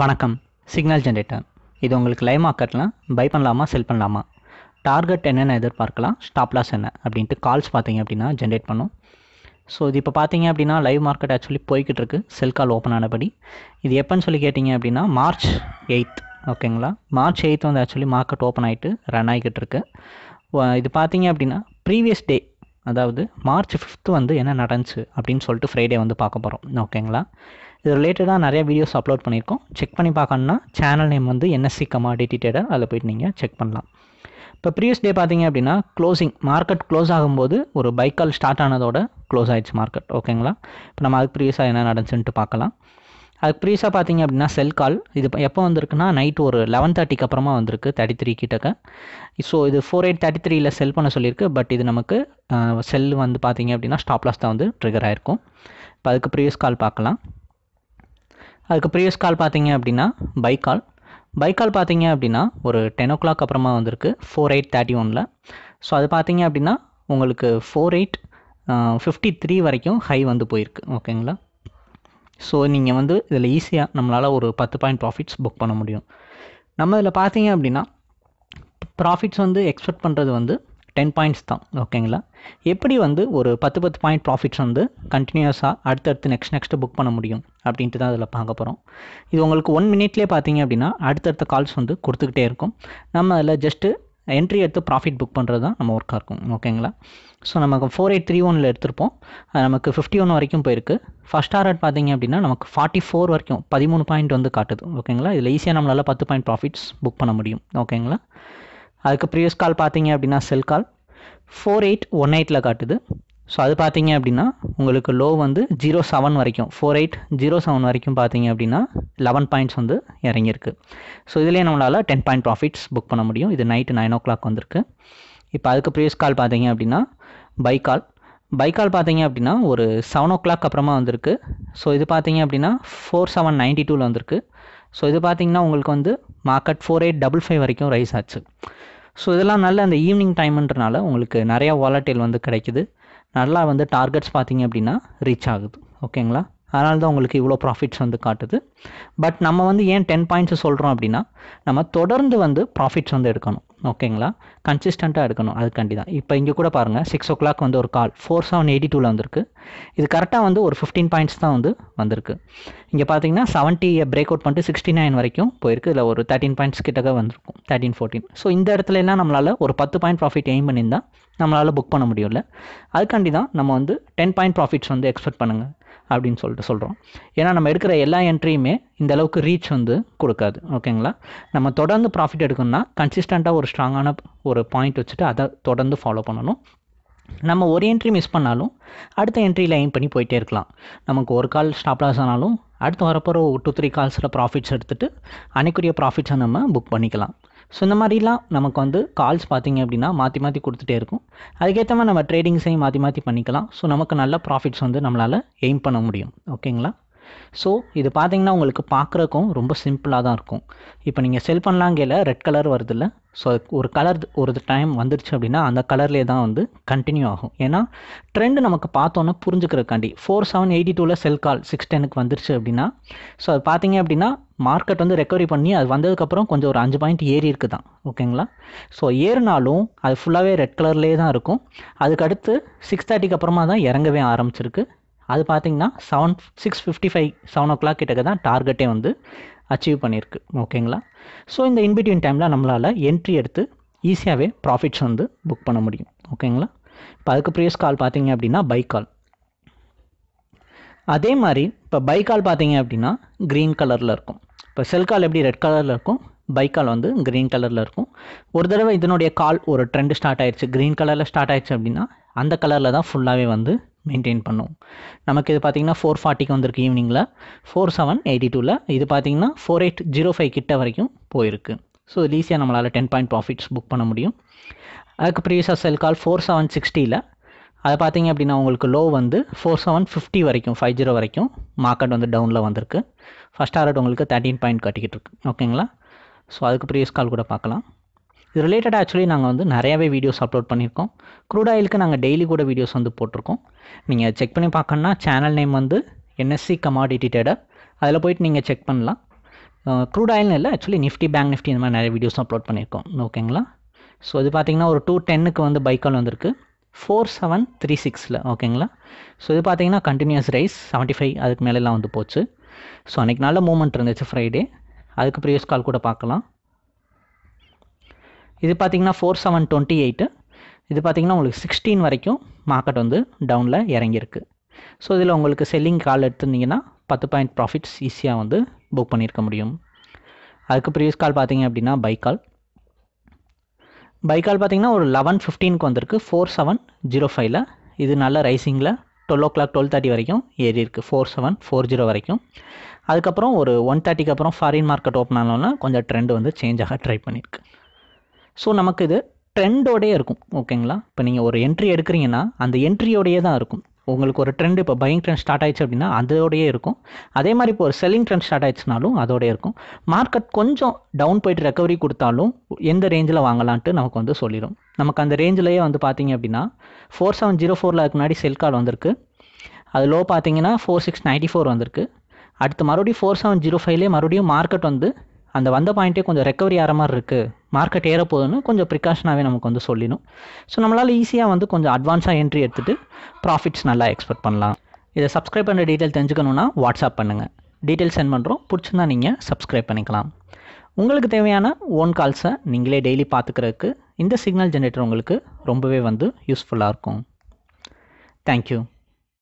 வணக்கம். Signal generator இது உங்களுக்கு லைவ் மார்க்கெட்டில் பை பண்ணலாமா செல் பண்ணலாமா? டார்கெட் என்னென்ன எதிர்பார்க்கலாம் ஸ்டாப் லாஸ் என்ன அப்படின்ட்டு கால்ஸ் பார்த்தீங்க அப்படின்னா ஜென்ரேட் பண்ணும். ஸோ இது இப்போ பார்த்தீங்க அப்படின்னா லைவ் மார்க்கெட் ஆக்சுவலி போய்கிட்டு இருக்கு. செல் கால் ஓப்பன் ஆனபடி. இது எப்போன்னு சொல்லி கேட்டிங்க அப்படின்னா மார்ச் எயித் ஓகேங்களா மார்ச் எயித் வந்து ஆக்சுவலி மார்க்கெட் ஓப்பன் ஆகிட்டு ரன் ஆகிக்கிட்டு இருக்கு. இது பார்த்தீங்க அப்படின்னா ப்ரீவியஸ் டே அதாவது மார்ச் ஃபிஃப்த்து வந்து என்ன நடந்துச்சு அப்படின்னு சொல்லிட்டு ஃப்ரைடே வந்து பார்க்க போகிறோம் ஓகேங்களா இது ரிலேட்டடாக நிறைய வீடியோஸ் அப்லோட் பண்ணியிருக்கோம். செக் பண்ணி பார்க்கணுன்னா சேனல் நேம் வந்து என்எஸ்சி கமாடிட்டி டேடர் அதில் போய்ட்டு நீங்கள் செக் பண்ணலாம். இப்போ ப்ரீவியஸ் டே பார்த்தீங்க அப்படின்னா க்ளோசிங் மார்க்கெட் க்ளோஸ் ஆகும்போது ஒரு பைக்கால் ஸ்டார்ட் ஆனதோட க்ளோஸ் ஆயிடுச்சு மார்க்கெட் ஓகேங்களா இப்போ நம்ம அதுக்கு ப்ரீவியஸாக என்ன நடந்துச்சுன்ட்டு பார்க்கலாம். அதுக்கு ப்ரீவியஸாக பார்த்தீங்க அப்படின்னா செல் கால் இது இப்போ எப்போ வந்திருக்குன்னா நைட் ஒரு லெவன் தேர்ட்டிக்கு அப்புறமா வந்திருக்கு தேர்ட்டி த்ரீ கிட்டக்க. ஸோ இது ஃபோர் எயிட் தேர்ட்டி த்ரீயில் செல் பண்ண சொல்லியிருக்கு. பட் இது நமக்கு செல் வந்து பார்த்தீங்க அப்படின்னா ஸ்டாப்லாஸ் தான் வந்து ட்ரிகர் ஆயிருக்கும். இப்போ அதுக்கு ப்ரீவியஸ் கால் பார்க்கலாம். அதுக்கு ப்ரீவியஸ் கால் பார்த்தீங்க அப்படின்னா பை கால் பை கால் பார்த்தீங்க அப்படின்னா ஒரு டென் ஓ கிளாக் அப்புறமா வந்திருக்கு ஃபோர் எயிட் தேர்ட்டி ஒனில் ஸோ அது பார்த்தீங்க அப்படின்னா உங்களுக்கு ஃபோர் எயிட் ஃபிஃப்டி த்ரீ வரைக்கும் ஹை வந்து போயிருக்கு ஓகேங்களா ஸோ நீங்கள் வந்து இதில் ஈஸியாக நம்மளால் ஒரு பத்து பாயிண்ட் ப்ராஃபிட்ஸ் புக் பண்ண முடியும். நம்ம இதில் பார்த்தீங்க அப்படின்னா ப்ராஃபிட்ஸ் வந்து எக்ஸ்பெக்ட் பண்ணுறது வந்து டென் பாயிண்ட்ஸ் தான் ஓகேங்களா எப்படி வந்து ஒரு பத்து பத்து பாயிண்ட் ப்ராஃபிட்ஸ் வந்து கண்டினியூஸாக அடுத்தடுத்து நெக்ஸ்ட் நெக்ஸ்ட்டு புக் பண்ண முடியும் அப்படின்ட்டு தான் அதில் பார்க்க போகிறோம் இது உங்களுக்கு ஒன் மினிட்லேயே பார்த்தீங்க அப்படின்னா அடுத்தடுத்த கால்ஸ் வந்து கொடுத்துக்கிட்டே இருக்கும். நம்ம அதில் ஜஸ்ட்டு என்ட்ரி எடுத்து ப்ராஃபிட் புக் பண்ணுறது தான் நம்ம ஒர்க்காக இருக்கும் ஓகேங்களா ஸோ நமக்கு ஃபோர் எயிட் த்ரீ ஒனில் எடுத்திருப்போம். நமக்கு ஃபிஃப்டி ஒன் வரைக்கும் போயிருக்கு. ஃபஸ்ட் டாரட் பார்த்தீங்க அப்படின்னா நமக்கு ஃபார்ட்டி ஃபோர் வரைக்கும் பதிமூணு பாயிண்ட் வந்து காட்டுது ஓகேங்களா இதில் ஈஸியாக நம்மளால் பத்து பாயிண்ட் ப்ராஃபிட்ஸ் புக் பண்ண முடியும் ஓகேங்களா அதுக்கு ப்ரீவியஸ் கால் பார்த்தீங்க அப்படின்னா sell call four eight one எயிட்டில் காட்டுது. ஸோ அது பார்த்தீங்க அப்படின்னா உங்களுக்கு லோ வந்து ஜீரோ செவன் வரைக்கும். ஃபோர் எயிட் ஜீரோ செவன் வரைக்கும் பார்த்தீங்க அப்படின்னா லெவன் பாயிண்ட்ஸ் வந்து இறங்கியிருக்கு. ஸோ இதுலேயே நம்மளால் டென் பாயிண்ட் ப்ராஃபிட்ஸ் புக் பண்ண முடியும். இது நைட்டு நைன் ஓ கிளாக் வந்திருக்கு. இப்போ அதுக்கு ப்ரீவியஸ் கால் பார்த்தீங்க அப்படின்னா பை கால் பை கால் பார்த்தீங்க அப்படின்னா ஒரு செவன் ஓ கிளாக் அப்புறமா வந்திருக்கு. ஸோ இது பார்த்தீங்க அப்படின்னா ஃபோர் செவன் நைன்ட்டி டூவில் வந்திருக்கு. ஸோ இது பார்த்தீங்கன்னா உங்களுக்கு வந்து market four eight double five வரைக்கும் ரைஸ் ஆச்சு. ஸோ இதெல்லாம் நல்ல அந்த ஈவினிங் டைம்ன்றனால உங்களுக்கு நிறையா வாலட்டைல் வந்து கிடைக்குது. நல்லா வந்து டார்கெட்ஸ் பார்த்தீங்க அப்படின்னா ரீச் ஆகுது. ஓகேங்களா அதனால தான் உங்களுக்கு இவ்வளோ ப்ராஃபிட்ஸ் வந்து காட்டுது. பட் நம்ம வந்து ஏன் டென் பாயிண்ட்ஸ் சொல்கிறோம் அப்படின்னா நம்ம தொடர்ந்து வந்து ப்ராஃபிட்ஸ் வந்து எடுக்கணும். ஓகேங்களா கன்சிஸ்டண்ட்டாக எடுக்கணும். அதுக்காண்டி தான் இப்போ இங்கே கூட பாருங்கள் சிக்ஸ் ஓ கிளாக் வந்து ஒரு கால் ஃபோர் செவன் எயிட்டி டூவில் வந்திருக்கு. இது கரெக்டாக வந்து ஒரு ஃபிஃப்டீன் பாயிண்ட்ஸ் தான் வந்து வந்திருக்கு. இங்கே பார்த்தீங்கன்னா செவன்ட்டி பிரேக் அவுட் பண்ணிட்டு சிக்ஸ்டி நைன் வரைக்கும் போயிருக்கு. இதில் ஒரு தேர்ட்டின் பாயிண்ட்ஸ் கிட்டக்க வந்திருக்கும். தேர்ட்டின் ஃபோர்டீன் ஸோ இந்த இடத்துல எல்லாம் நம்மளால் ஒரு பத்து பாயிண்ட் ப்ராஃபிட் எய்ம் பண்ணியிருந்தால் நம்மளால் புக் பண்ண முடியல அதுக்காண்டி தான் நம்ம வந்து டென் பாயிண்ட் ப்ராஃபிட்ஸ் வந்து எக்ஸ்பெக்ட் பண்ணுங்கள் அப்படின்னு சொல்லிட்டு சொல்கிறோம் ஏன்னா நம்ம எடுக்கிற எல்லா என்ட்ரியுமே இந்த அளவுக்கு ரீச் வந்து கொடுக்காது. ஓகேங்களா நம்ம தொடர்ந்து ப்ராஃபிட் எடுக்கணும்னா கன்சிஸ்டண்ட்டாக ஒரு ஸ்ட்ராங்கான ஒரு பாயிண்ட் வச்சுட்டு அதை தொடர்ந்து ஃபாலோ பண்ணணும். நம்ம ஒரு என்ட்ரி மிஸ் பண்ணாலும் அடுத்த என்ட்ரியில் எய்ம் பண்ணி போயிட்டே இருக்கலாம். நமக்கு ஒரு கால் ஸ்டாப் லாஸ் ஆனாலும் அடுத்து வரப்போகிற ஒரு டூ த்ரீ கால்ஸில் ப்ராஃபிட்ஸ் எடுத்துகிட்டு அன்னைக்குரிய ப்ராஃபிட்ஸை நம்ம புக் பண்ணிக்கலாம். ஸோ இந்த மாதிரிலாம் நமக்கு வந்து கால்ஸ் பார்த்தீங்க அப்படின்னா மாற்றி மாற்றி கொடுத்துட்டே இருக்கும். அதுக்கேற்ற மாதிரி நம்ம ட்ரேடிங்ஸையும் மாற்றி மாற்றி பண்ணிக்கலாம். ஸோ நமக்கு நல்ல ப்ராஃபிட்ஸ் வந்து நம்மளால் எய்ம் பண்ண முடியும். ஓகேங்களா ஸோ இது பார்த்தீங்கன்னா உங்களுக்கு பார்க்குறக்கும் ரொம்ப சிம்பிளாக தான் இருக்கும். இப்போ நீங்கள் செல் பண்ணலாங்கையில் ரெட் கலர் வருதுல்ல. ஸோ ஒரு கலர் ஒரு டைம் வந்துருச்சு அப்படின்னா அந்த கலர்லேயே தான் வந்து கண்டினியூ ஆகும். ஏன்னா ட்ரெண்ட் நமக்கு பார்த்தோன்னே புரிஞ்சுக்கிறக்காண்டி ஃபோர் செவன் எயிட்டி டூவில் செல் கால் சிக்ஸ் டெனுக்கு வந்துருச்சு அப்படின்னா. ஸோ அது பார்த்தீங்க அப்படின்னா மார்க்கெட் வந்து ரெக்கவரி பண்ணி அது வந்ததுக்கப்புறம் கொஞ்சம் ஒரு அஞ்சு பாயிண்ட் ஏறி இருக்கு தான் ஓகேங்களா ஸோ ஏறினாலும் அது ஃபுல்லாகவே ரெட் கலர்லேயே தான் இருக்கும். அதுக்கடுத்து சிக்ஸ் தேர்ட்டிக்கு அப்புறமா தான் இறங்கவே ஆரம்பிச்சிருக்கு. அது பார்த்தீங்கன்னா seven six fifty five seven o'clock கிட்டக்க தான் டார்கெட்டே வந்து அச்சீவ் பண்ணியிருக்கு. ஓகேங்களா ஸோ இந்த இன்பிட்வீன் டைமில் நம்மளால் என்ட்ரி எடுத்து ஈஸியாகவே ப்ராஃபிட்ஸ் வந்து புக் பண்ண முடியும். ஓகேங்களா இப்போ அதுக்கு ப்ரீவியஸ் கால் பார்த்தீங்க அப்படின்னா பை கால் அதே மாதிரி இப்போ பை கால் பார்த்தீங்க அப்படின்னா க்ரீன் கலரில் இருக்கும். இப்போ செல் கால் எப்படி ரெட் கலரில் இருக்கும்? பைக்கால் கால் வந்து க்ரீன் கலரில் இருக்கும். ஒரு தடவை இதனுடைய கால் ஒரு ட்ரெண்டு ஸ்டார்ட் ஆயிடுச்சு க்ரீன் கலரில் ஸ்டார்ட் ஆயிடுச்சு அப்படின்னா அந்த கலரில் தான் ஃபுல்லாகவே வந்து மெயின்டைன் பண்ணும். நமக்கு இது பார்த்தீங்கன்னா ஃபோர் ஃபார்ட்டிக்கு வந்திருக்கு ஈவினிங்கில் ஃபோர் செவன் எயிட்டி டூவில் இது பார்த்தீங்கன்னா ஃபோர் எயிட் ஜீரோ ஃபைவ் கிட்ட வரைக்கும் போயிருக்கு. ஸோ இது ஈஸியாக நம்மளால் டென் பாயிண்ட் ப்ராஃபிட்ஸ் புக் பண்ண முடியும். அதுக்கு ப்ரீவியஸாக செல் கால் ஃபோர் செவன் சிக்ஸ்டியில் அதை பார்த்தீங்க அப்படின்னா உங்களுக்கு லோ வந்து ஃபோர் செவன் ஃபிஃப்டி வரைக்கும் ஃபைவ் ஜீரோ வரைக்கும் மார்க்கெட் வந்து டவுனில் வந்திருக்கு. ஃபஸ்ட் டார்கெட் உங்களுக்கு தேர்ட்டின் பாயிண்ட் கட்டிக்கிட்டு இருக்கு. ஓகேங்களா ஸோ அதுக்கு ப்ரீவியஸ் கால் கூட பார்க்கலாம். இது ரிலேட்டட் ஆக்சுவலி நாங்கள் வந்து நிறையாவே வீடியோஸ் அப்லோட் பண்ணியிருக்கோம். க்ரூட் ஆயிலுக்கு நாங்கள் டெய்லி கூட வீடியோஸ் வந்து போட்டிருக்கோம். நீங்கள் செக் பண்ணி பார்க்கணுன்னா சேனல் நேம் வந்து என்எஸ்சி கமாடிட்டி டேடர் அதில் போயிட்டு நீங்கள் செக் பண்ணலாம். க்ரூட் ஆயில்னு இல்லை ஆக்சுவலி நிஃப்டி பேங்க் நிஃப்டி இந்த மாதிரி நிறைய வீடியோஸ் அப்லோட் பண்ணியிருக்கோம். ஓகேங்களா ஸோ இது பார்த்தீங்கன்னா ஒரு டூ டென்னுக்கு வந்து பைக்கால் வந்திருக்கு. ஃபோர் செவன் த்ரீ சிக்ஸில் ஓகேங்களா ஸோ இது பார்த்தீங்கன்னா கண்டினியூஸ் ரைஸ் செவன்ட்டி ஃபைவ் அதுக்கு மேலெலாம் வந்து போச்சு. ஸோ அன்றைக்கி நல்ல மூமெண்ட் இருந்துச்சு ஃப்ரைடே அதுக்கு ப்ரீவியஸ் கால் கூட பார்க்கலாம். இது பார்த்தீங்கன்னா ஃபோர் செவன் டுவெண்ட்டி எயிட்டு இது பார்த்தீங்கன்னா உங்களுக்கு சிக்ஸ்டீன் வரைக்கும் மார்க்கெட் வந்து டவுனில் இறங்கியிருக்கு. ஸோ இதில் உங்களுக்கு செல்லிங் கால் எடுத்திருந்தீங்கன்னா பத்து பாயிண்ட் ப்ராஃபிட்ஸ் ஈஸியாக வந்து புக் பண்ணியிருக்க முடியும். அதுக்கு ப்ரீவியஸ் கால் பார்த்தீங்க அப்படின்னா பை கால் பைக்கால் பார்த்தீங்கன்னா ஒரு லெவன் ஃபிஃப்டீனுக்கு வந்திருக்கு. ஃபோர் செவன் ஜீரோ ஃபைவ்ல இது நல்ல ரைசிங்கில் twelve o'clock twelve thirty வரைக்கும் ஏறி இருக்குது ஃபோர் செவன் ஃபோர் ஜீரோ வரைக்கும். அதுக்கப்புறம் ஒரு ஒன் தேர்ட்டிக்கு அப்புறம் ஃபாரின் மார்க்கெட் ஓப்பன் ஆனோன்னா கொஞ்சம் ட்ரெண்ட் வந்து சேஞ்ச் ஆக ட்ரை பண்ணியிருக்கு. ஸோ நமக்கு இது ட்ரெண்டோடே இருக்கும். ஓகேங்களா இப்போ நீங்கள் ஒரு என்ட்ரி எடுக்கிறீங்கன்னா அந்த என்ட்ரியோடையே தான் இருக்கும். உங்களுக்கு ஒரு ட்ரெண்ட் இப்போ பையிங் ட்ரெண்ட் ஸ்டார்ட் ஆயிடுச்சு அப்படின்னா அதோடயே இருக்கும். அதே மாதிரி இப்போ ஒரு செல்லிங் ட்ரெண்ட் ஸ்டார்ட் ஆயிடுச்சுனாலும் அதோடய இருக்கும். மார்க்கெட் கொஞ்சம் டவுன் போயிட்டு ரெக்கவரி கொடுத்தாலும் எந்த ரேஞ்சில் வாங்கலான்ட்டு நமக்கு வந்து சொல்லிடும் நமக்கு அந்த ரேஞ்சிலேயே வந்து பார்த்தீங்க அப்படின்னா ஃபோர் செவன் ஜீரோ ஃபோரில் அதுக்கு முன்னாடி செல் கால் வந்திருக்கு. அது லோ பார்த்தீங்கன்னா ஃபோர் சிக்ஸ் நைன்ட்டி ஃபோர் வந்திருக்கு. அடுத்து மறுபடியும் ஃபோர் செவன் ஜீரோ ஃபைவ்லேயே மறுபடியும் மார்க்கெட் வந்து அந்த வந்த பாயிண்ட்டே கொஞ்சம் ரெக்கவரி ஆகிற மாதிரி இருக்குது மார்க்கெட் ஏற போகுதுன்னு கொஞ்சம் ப்ரிகாஷனாகவே நமக்கு வந்து சொல்லிடும். ஸோ நம்மளால் ஈஸியாக வந்து கொஞ்சம் அட்வான்ஸாக என்ட்ரி எடுத்துகிட்டு ப்ராஃபிட்ஸ் நல்லா எக்ஸ்பெக்ட் பண்ணலாம். இதை சப்ஸ்கிரைப் பண்ணுற டீட்டெயில் தெரிஞ்சுக்கணுன்னா வாட்ஸ்அப் பண்ணுங்கள் டீட்டெயில் சென்ட் பண்ணுறோம் பிடிச்சிருந்தா நீங்கள் சப்ஸ்கிரைப் பண்ணிக்கலாம். உங்களுக்கு தேவையான ஓன் கால்ஸை நீங்களே டெய்லி பார்த்துக்கிறதுக்கு இந்த சிக்னல் ஜென்ரேட்டர் உங்களுக்கு ரொம்பவே வந்து யூஸ்ஃபுல்லாக இருக்கும். தேங்க்யூ